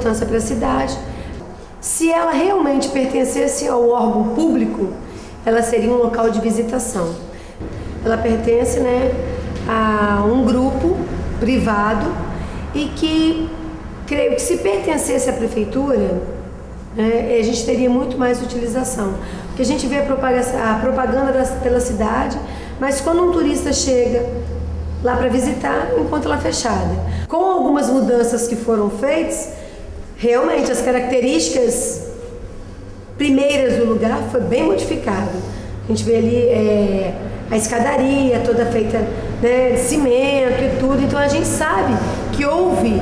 importância para a cidade. Se ela realmente pertencesse ao órgão público, ela seria um local de visitação. Ela pertence né, a um grupo privado e que creio que se pertencesse à prefeitura, né, a gente teria muito mais utilização. Porque a gente vê a propaganda, a propaganda da, pela cidade, mas quando um turista chega lá para visitar, encontra ela fechada. Com algumas mudanças que foram feitas, realmente as características primeiras do lugar foi bem modificado. A gente vê ali é, a escadaria toda feita né, de cimento e tudo, então a gente sabe que houve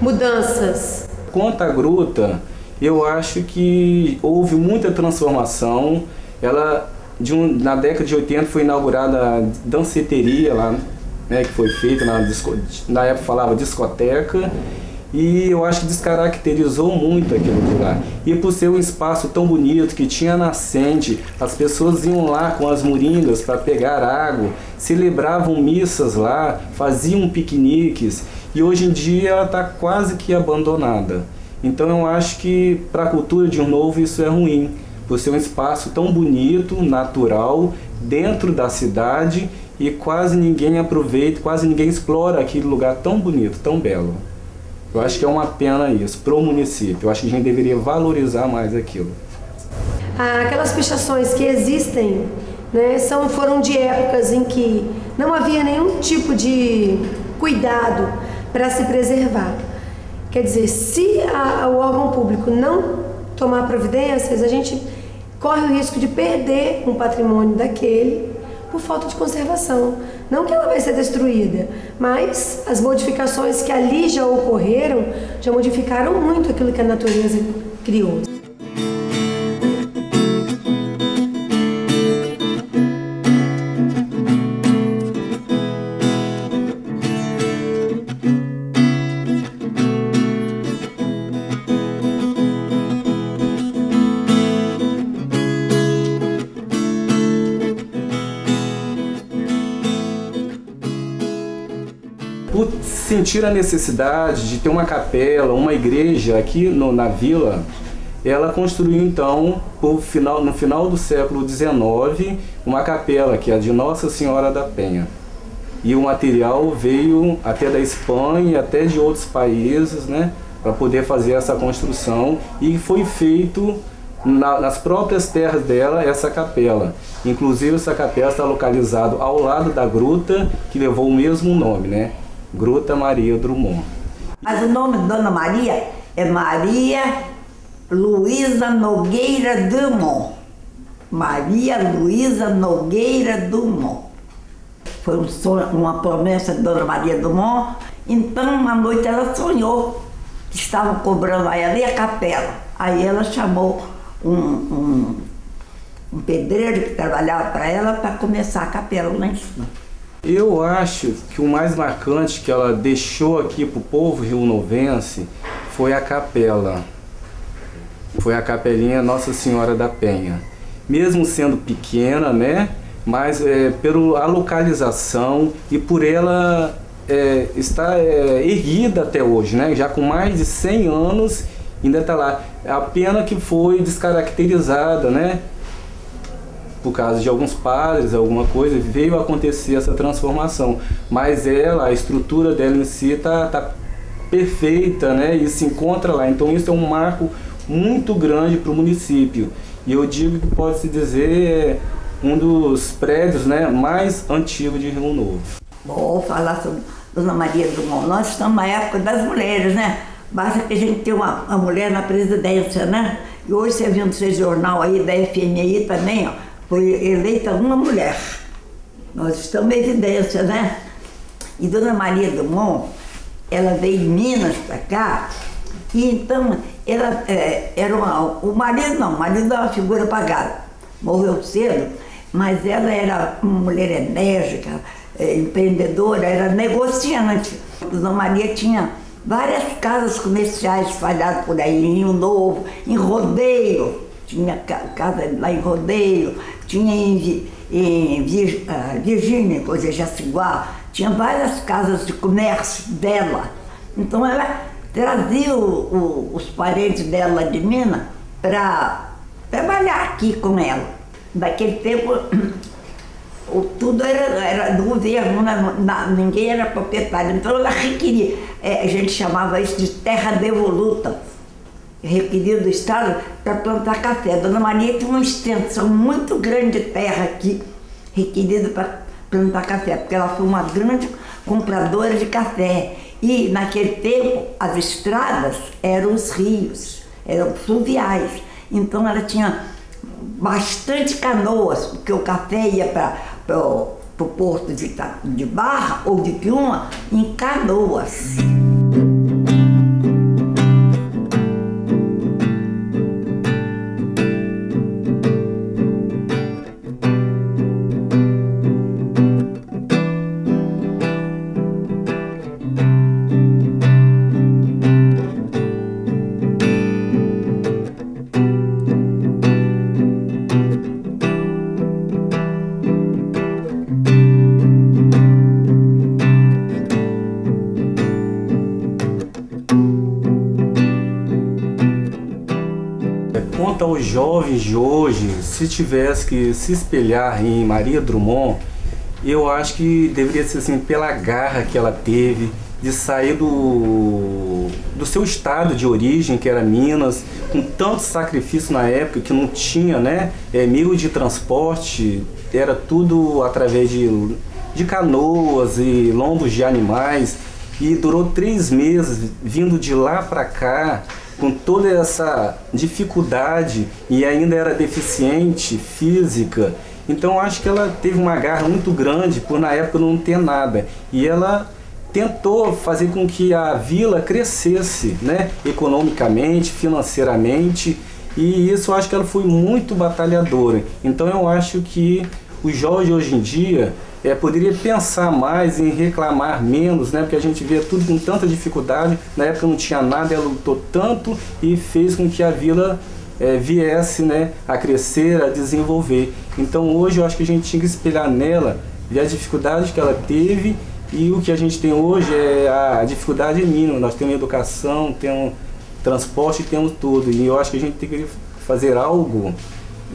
mudanças. Quanto à gruta, eu acho que houve muita transformação. Ela, um, na década de 80, foi inaugurada a danceteria lá, né, que foi feita na, na época falava discoteca e eu acho que descaracterizou muito aquele lugar. E por ser um espaço tão bonito que tinha nascente, as pessoas iam lá com as moringas para pegar água, celebravam missas lá, faziam piqueniques e hoje em dia ela está quase que abandonada. Então eu acho que para a cultura de um novo isso é ruim, por ser um espaço tão bonito, natural, dentro da cidade e quase ninguém aproveita, quase ninguém explora aquele lugar tão bonito, tão belo. Eu acho que é uma pena isso, para o município. Eu acho que a gente deveria valorizar mais aquilo. Aquelas pichações que existem né, são, foram de épocas em que não havia nenhum tipo de cuidado para se preservar. Quer dizer, se a, o órgão público não tomar providências, a gente corre o risco de perder um patrimônio daquele por falta de conservação. Não que ela vai ser destruída, mas as modificações que ali já ocorreram já modificaram muito aquilo que a natureza criou. Sentir a necessidade de ter uma capela, uma igreja aqui no, na vila, ela construiu então, final, no final do século XIX, uma capela que é a de Nossa Senhora da Penha. E o material veio até da Espanha até de outros países, né, para poder fazer essa construção e foi feito na, nas próprias terras dela essa capela. Inclusive essa capela está localizada ao lado da gruta que levou o mesmo nome, né? Gruta Maria Drummond. Mas o nome de Dona Maria é Maria Luísa Nogueira Drummond. Maria Luísa Nogueira Drummond. Foi um sonho, uma promessa de Dona Maria Drummond. Então, uma noite ela sonhou que estavam cobrando aí ali a capela. Aí ela chamou um, um, um pedreiro que trabalhava para ela para começar a capela lá em cima. Eu acho que o mais marcante que ela deixou aqui para o povo rio-novense foi a capela. Foi a capelinha Nossa Senhora da Penha. Mesmo sendo pequena, né? Mas é, pela localização e por ela é, estar é, erguida até hoje, né? Já com mais de 100 anos ainda está lá. A pena que foi descaracterizada, né? Por causa de alguns padres, alguma coisa, veio acontecer essa transformação. Mas ela, a estrutura dela em si está tá perfeita, né? E se encontra lá. Então isso é um marco muito grande para o município. E eu digo que pode se dizer um dos prédios né, mais antigos de Rio Novo. Vou falar sobre Dona Maria Mão. Nós estamos na época das mulheres, né? Basta que a gente tenha uma, uma mulher na presidência, né? E hoje você viu no seu jornal aí da FMI também, ó, foi eleita uma mulher. Nós estamos em evidência, né? E Dona Maria Dumont, ela veio de Minas para cá, e então ela é, era uma. O marido não, o marido é uma figura apagada, morreu cedo, mas ela era uma mulher enérgica, é, empreendedora, era negociante. Dona Maria tinha várias casas comerciais espalhadas por aí, em Rio Novo, em Rodeio, tinha casa lá em Rodeio, tinha em, em uh, Virgínia, coisa Jacinguá, tinha várias casas de comércio dela. Então ela trazia o, o, os parentes dela de Minas para trabalhar aqui com ela. Naquele tempo, o, tudo era, era do governo, né? Na, ninguém era proprietário. Então ela requeria, é, a gente chamava isso de terra devoluta, requeria do Estado para plantar café. Dona Maria tinha uma extensão muito grande de terra aqui, requerida para plantar café, porque ela foi uma grande compradora de café. E naquele tempo as estradas eram os rios, eram fluviais. Então ela tinha bastante canoas, porque o café ia para o porto de, de Barra ou de Piuma em canoas. Jovens de hoje, se tivesse que se espelhar em Maria Drummond, eu acho que deveria ser assim, pela garra que ela teve de sair do, do seu estado de origem, que era Minas, com tanto sacrifício na época que não tinha né, é, meio de transporte, era tudo através de, de canoas e lombos de animais, e durou três meses vindo de lá para cá com toda essa dificuldade e ainda era deficiente física. Então acho que ela teve uma garra muito grande por na época não ter nada. E ela tentou fazer com que a vila crescesse, né, economicamente, financeiramente, e isso eu acho que ela foi muito batalhadora. Então eu acho que os jovens hoje em dia é, poderia pensar mais em reclamar menos, né? Porque a gente vê tudo com tanta dificuldade. Na época não tinha nada, ela lutou tanto e fez com que a vila é, viesse né, a crescer, a desenvolver. Então hoje eu acho que a gente tinha que espelhar nela, ver as dificuldades que ela teve e o que a gente tem hoje é a dificuldade mínima. Nós temos educação, temos transporte, temos tudo. E eu acho que a gente tem que fazer algo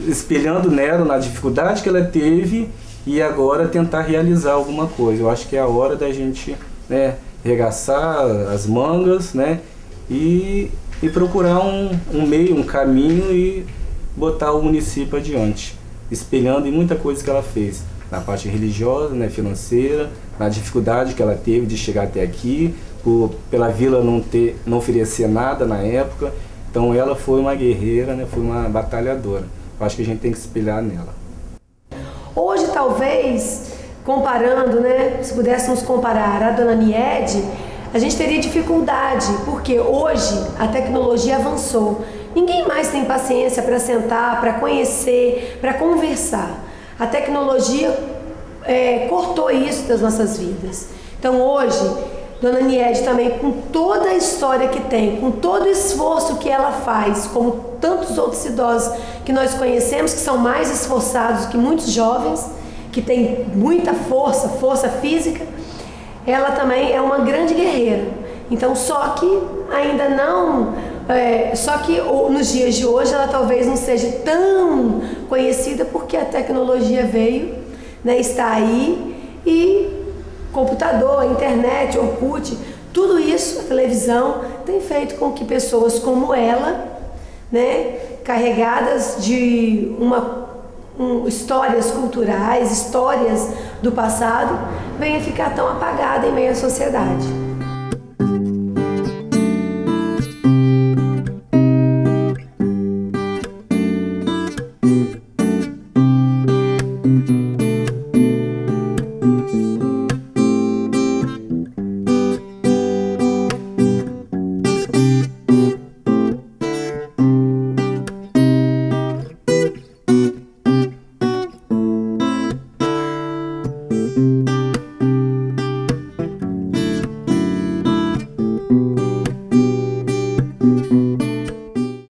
espelhando nela na dificuldade que ela teve e agora tentar realizar alguma coisa. Eu acho que é a hora da gente né, regaçar as mangas né, e, e procurar um, um meio, um caminho e botar o município adiante, espelhando em muita coisa que ela fez, na parte religiosa, né, financeira, na dificuldade que ela teve de chegar até aqui, por, pela vila não ter, não oferecer nada na época. Então ela foi uma guerreira, né, foi uma batalhadora. Eu acho que a gente tem que espelhar nela. Talvez, comparando, né, se pudéssemos comparar a dona Niede, a gente teria dificuldade, porque hoje a tecnologia avançou. Ninguém mais tem paciência para sentar, para conhecer, para conversar. A tecnologia é, cortou isso das nossas vidas. Então hoje Dona Niede também, com toda a história que tem, com todo o esforço que ela faz, como tantos outros idosos que nós conhecemos, que são mais esforçados que muitos jovens, que têm muita força, força física, ela também é uma grande guerreira. Então, só que ainda não. É, só que nos dias de hoje ela talvez não seja tão conhecida porque a tecnologia veio, né, está aí e computador, internet, Orkut, tudo isso, a televisão, tem feito com que pessoas como ela, né, carregadas de uma um, histórias culturais, histórias do passado, venham ficar tão apagada em meio à sociedade.